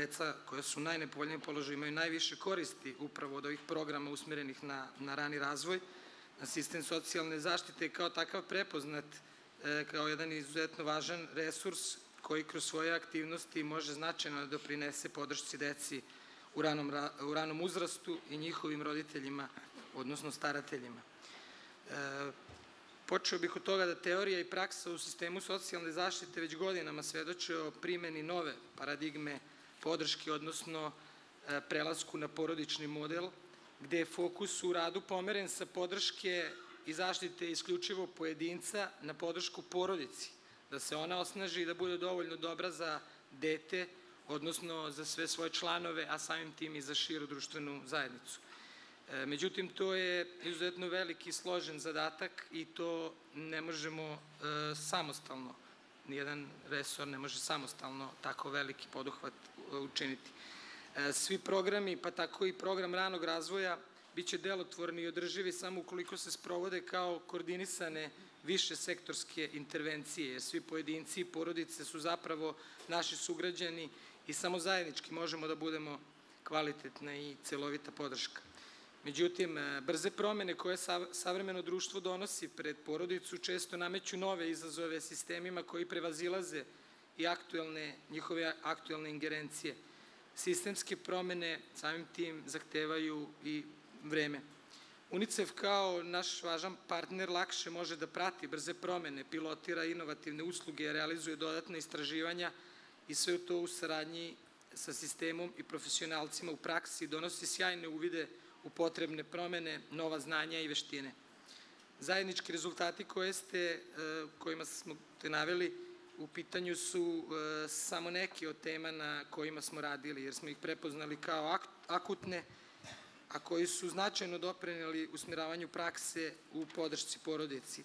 deca koja su u najnepovoljnijem položaju imaju najviše koristi upravo od ovih programa usmerenih na, na rani razvoj, na sistem socijalne zaštite je kao takav prepoznat e, kao jedan izuzetno važan resurs koji kroz svoje aktivnosti može značajno da doprinese podršci deci u ranom, u ranom uzrastu i njihovim roditeljima, odnosno starateljima. E, počeo bih od toga da teorija i praksa u sistemu socijalne zaštite već godinama svedoče o primeni nove paradigme podrške, odnosno e, prelasku na porodični model, gde je fokus u radu pomeren sa podrške i zaštite isključivo pojedinca na podršku porodici, da se ona osnaži i da bude dovoljno dobra za dete, odnosno za sve svoje članove, a samim tim i za širu društvenu zajednicu. E, međutim, to je izuzetno veliki složen zadatak i to ne možemo e, samostalno, nijedan resor ne može samostalno tako veliki poduhvat e, učiniti. Svi programi, pa tako i program ranog razvoja, biće delotvorni i održivi samo ukoliko se sprovode kao koordinisane više sektorske intervencije, jer svi pojedinci i porodice su zapravo naši sugrađani i samo zajednički možemo da budemo kvalitetna i celovita podrška. Međutim, e, brze promene koje savremeno društvo donosi pred porodicu često nameću nove izazove sistemima koji prevazilaze i aktuelne, njihove aktuelne ingerencije. Sistemske promene samim tim zahtevaju i vreme. UNICEF kao naš važan partner lakše može da prati brze promene, pilotira inovativne usluge, realizuje dodatne istraživanja i sve to u saradnji sa sistemom i profesionalcima u praksi donosi sjajne uvide u potrebne promene, nova znanja i veštine. Zajednički rezultati koje ste, e, kojima smo te naveli u pitanju su e, samo neki od tema na kojima smo radili, jer smo ih prepoznali kao akutne, a koji su značajno dopreneli usmiravanju prakse u podršci porodici.